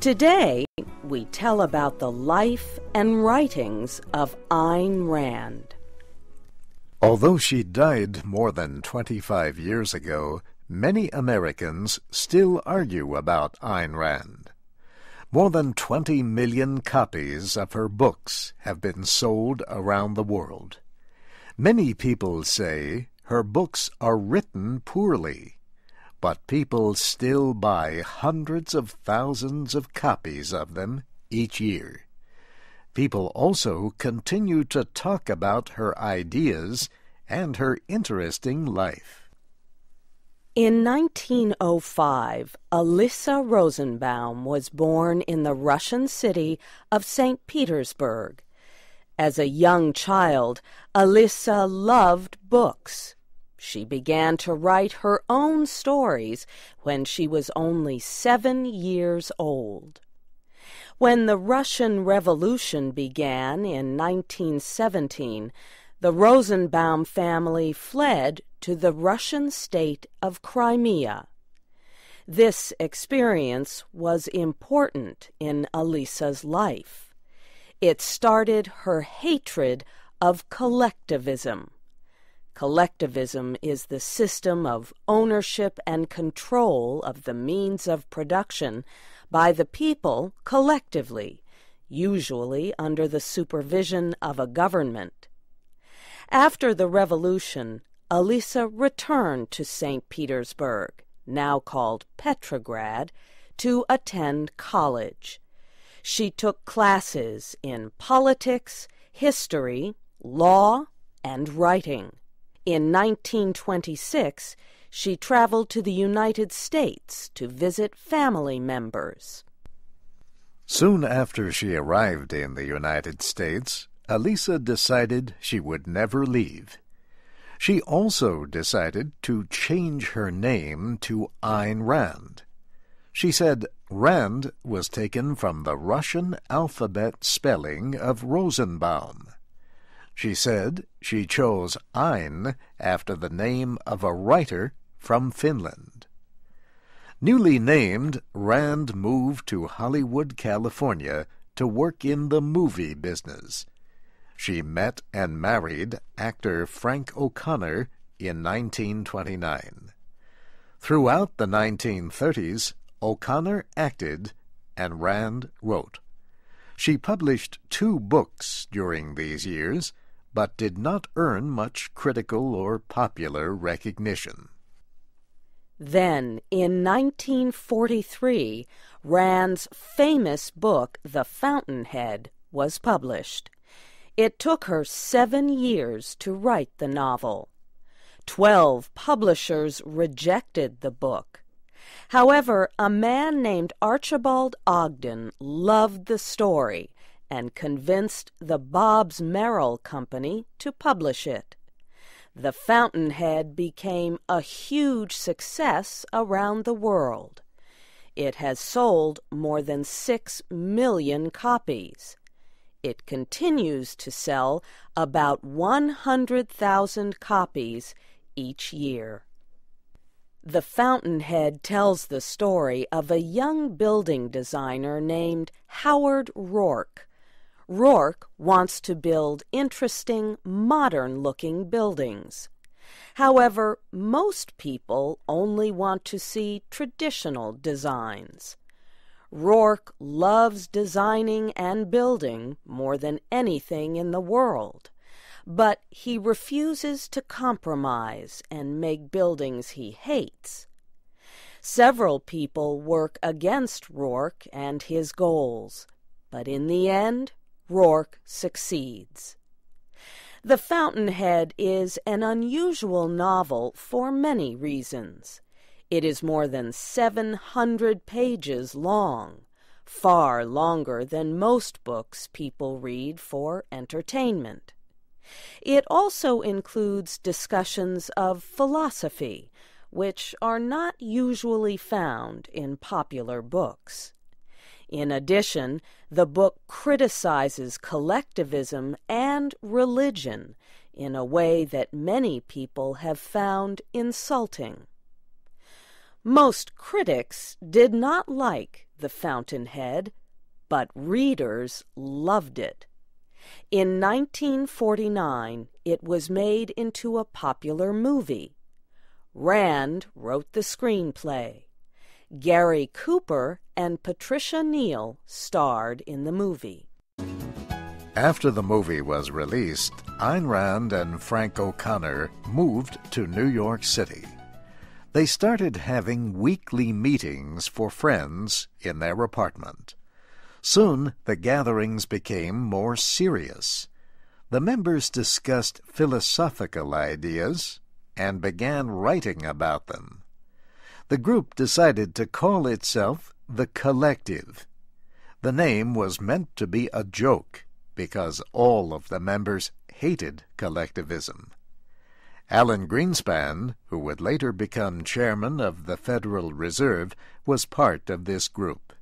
Today, we tell about the life and writings of Ayn Rand. Although she died more than 25 years ago, many Americans still argue about Ayn Rand. More than 20 million copies of her books have been sold around the world. Many people say her books are written poorly but people still buy hundreds of thousands of copies of them each year. People also continue to talk about her ideas and her interesting life. In 1905, Elissa Rosenbaum was born in the Russian city of St. Petersburg. As a young child, Elissa loved books. She began to write her own stories when she was only seven years old. When the Russian Revolution began in 1917, the Rosenbaum family fled to the Russian state of Crimea. This experience was important in Elissa's life. It started her hatred of collectivism. Collectivism is the system of ownership and control of the means of production by the people collectively, usually under the supervision of a government. After the revolution, Elissa returned to St. Petersburg, now called Petrograd, to attend college. She took classes in politics, history, law, and writing. In 1926, she traveled to the United States to visit family members. Soon after she arrived in the United States, Elissa decided she would never leave. She also decided to change her name to Ayn Rand. She said Rand was taken from the Russian alphabet spelling of Rosenbaum. She said she chose Ayn after the name of a writer from Finland. Newly named, Rand moved to Hollywood, California to work in the movie business. She met and married actor Frank O'Connor in 1929. Throughout the 1930s, O'Connor acted and Rand wrote. She published two books during these years, but did not earn much critical or popular recognition. Then, in 1943, Rand's famous book, The Fountainhead, was published. It took her seven years to write the novel. Twelve publishers rejected the book. However, a man named Archibald Ogden loved the story and convinced the Bobbs-Merrill Company to publish it. The Fountainhead became a huge success around the world. It has sold more than six million copies. It continues to sell about 100,000 copies each year. The Fountainhead tells the story of a young building designer named Howard Roark Roark wants to build interesting, modern-looking buildings. However, most people only want to see traditional designs. Roark loves designing and building more than anything in the world, but he refuses to compromise and make buildings he hates. Several people work against Roark and his goals, but in the end, Roark succeeds. The Fountainhead is an unusual novel for many reasons. It is more than 700 pages long, far longer than most books people read for entertainment. It also includes discussions of philosophy, which are not usually found in popular books. In addition, the book criticizes collectivism and religion in a way that many people have found insulting. Most critics did not like The Fountainhead, but readers loved it. In 1949, it was made into a popular movie. Rand wrote the screenplay. Gary Cooper and Patricia Neal starred in the movie. After the movie was released, Ayn Rand and Frank O'Connor moved to New York City. They started having weekly meetings for friends in their apartment. Soon the gatherings became more serious. The members discussed philosophical ideas and began writing about them. The group decided to call itself the Collective. The name was meant to be a joke because all of the members hated collectivism. Alan Greenspan, who would later become chairman of the Federal Reserve, was part of this group.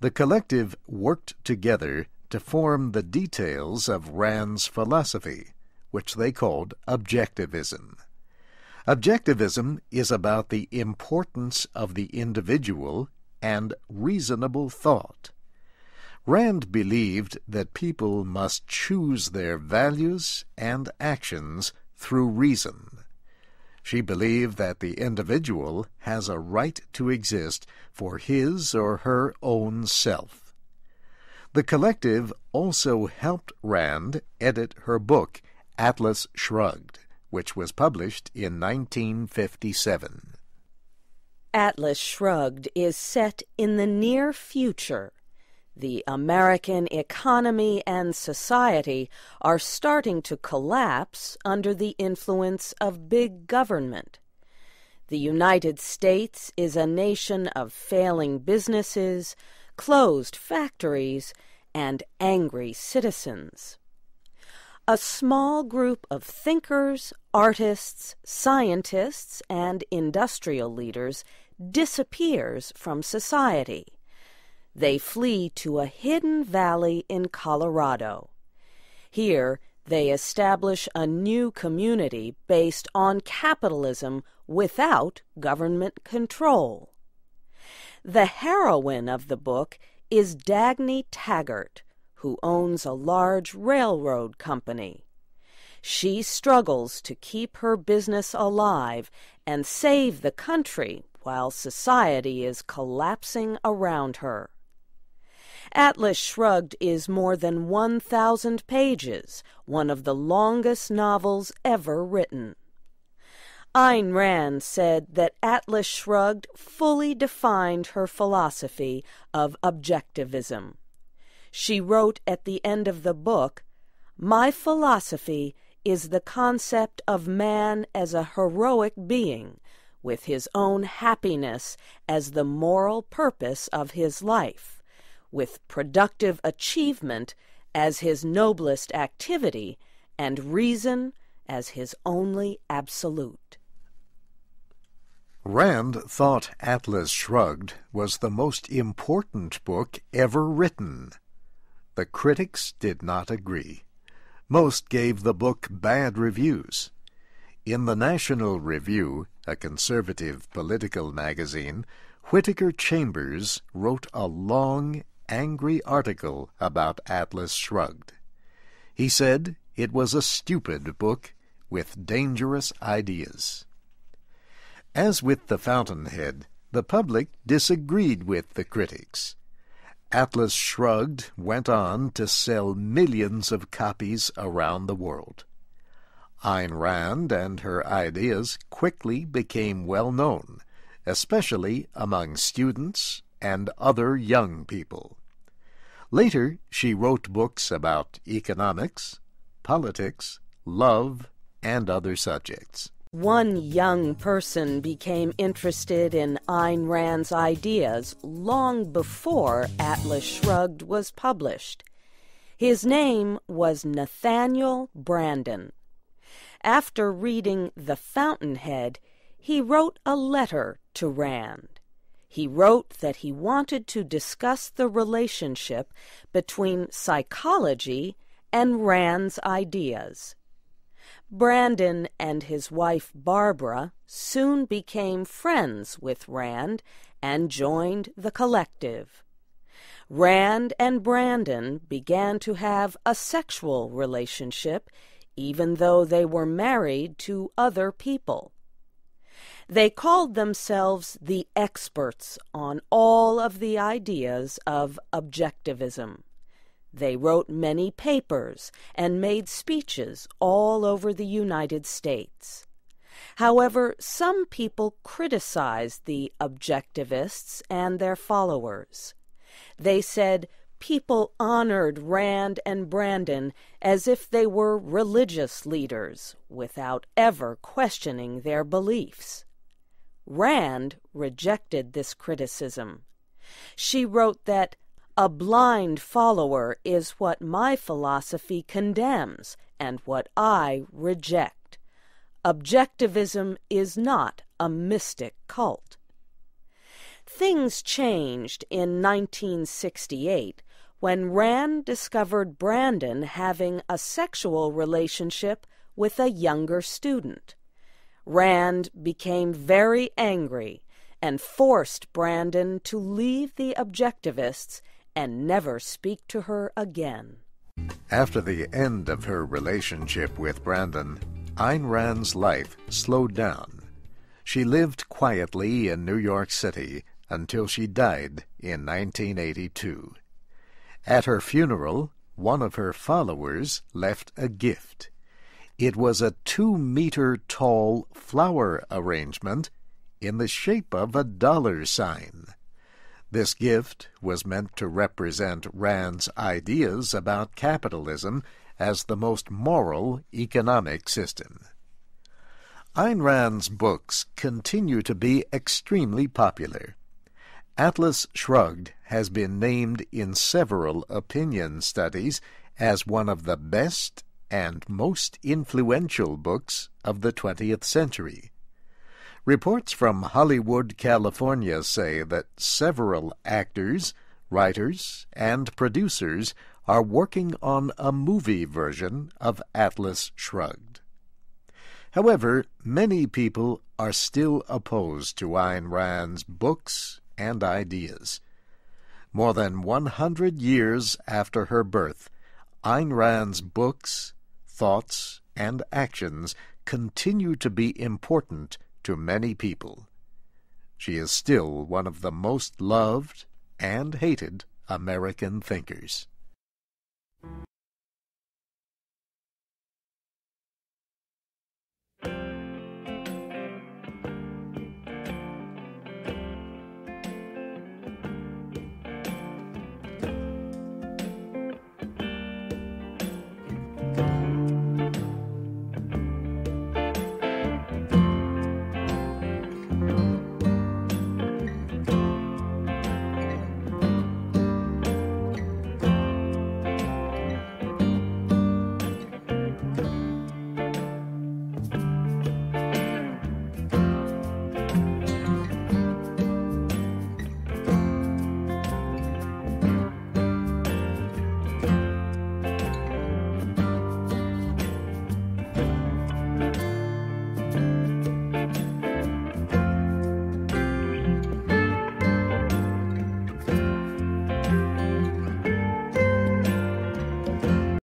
The collective worked together to form the details of Rand's philosophy, which they called objectivism. Objectivism is about the importance of the individual and reasonable thought. Rand believed that people must choose their values and actions through reason. She believed that the individual has a right to exist for his or her own self. The collective also helped Rand edit her book, Atlas Shrugged, which was published in 1957. Atlas Shrugged is set in the near future the American economy and society are starting to collapse under the influence of big government. The United States is a nation of failing businesses, closed factories, and angry citizens. A small group of thinkers, artists, scientists, and industrial leaders disappears from society. They flee to a hidden valley in Colorado. Here, they establish a new community based on capitalism without government control. The heroine of the book is Dagny Taggart, who owns a large railroad company. She struggles to keep her business alive and save the country while society is collapsing around her. Atlas Shrugged is more than 1,000 pages, one of the longest novels ever written. Ayn Rand said that Atlas Shrugged fully defined her philosophy of objectivism. She wrote at the end of the book, My philosophy is the concept of man as a heroic being, with his own happiness as the moral purpose of his life with productive achievement as his noblest activity and reason as his only absolute. Rand thought Atlas Shrugged was the most important book ever written. The critics did not agree. Most gave the book bad reviews. In the National Review, a conservative political magazine, Whittaker Chambers wrote a long angry article about Atlas Shrugged. He said it was a stupid book with dangerous ideas. As with The Fountainhead, the public disagreed with the critics. Atlas Shrugged went on to sell millions of copies around the world. Ayn Rand and her ideas quickly became well known, especially among students and other young people. Later, she wrote books about economics, politics, love, and other subjects. One young person became interested in Ayn Rand's ideas long before Atlas Shrugged was published. His name was Nathaniel Branden. After reading The Fountainhead, he wrote a letter to Rand he wrote that he wanted to discuss the relationship between psychology and Rand's ideas. Branden and his wife Barbara soon became friends with Rand and joined the collective. Rand and Branden began to have a sexual relationship, even though they were married to other people. They called themselves the experts on all of the ideas of objectivism. They wrote many papers and made speeches all over the United States. However, some people criticized the objectivists and their followers. They said people honored Rand and Branden as if they were religious leaders without ever questioning their beliefs. Rand rejected this criticism. She wrote that a blind follower is what my philosophy condemns and what I reject. Objectivism is not a mystic cult. Things changed in 1968 when Rand discovered Branden having a sexual relationship with a younger student. Rand became very angry and forced Branden to leave the objectivists and never speak to her again. After the end of her relationship with Branden, Ayn Rand's life slowed down. She lived quietly in New York City until she died in 1982. At her funeral, one of her followers left a gift. It was a two meter tall flower arrangement in the shape of a dollar sign. This gift was meant to represent Rand's ideas about capitalism as the most moral economic system. Ayn Rand's books continue to be extremely popular. Atlas Shrugged has been named in several opinion studies as one of the best and most influential books of the 20th century. Reports from Hollywood, California say that several actors, writers, and producers are working on a movie version of Atlas Shrugged. However, many people are still opposed to Ayn Rand's books and ideas. More than 100 years after her birth, Ayn Rand's books, thoughts, and actions continue to be important to many people. She is still one of the most loved and hated American thinkers.